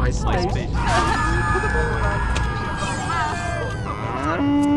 MySpace. Mm-hmm.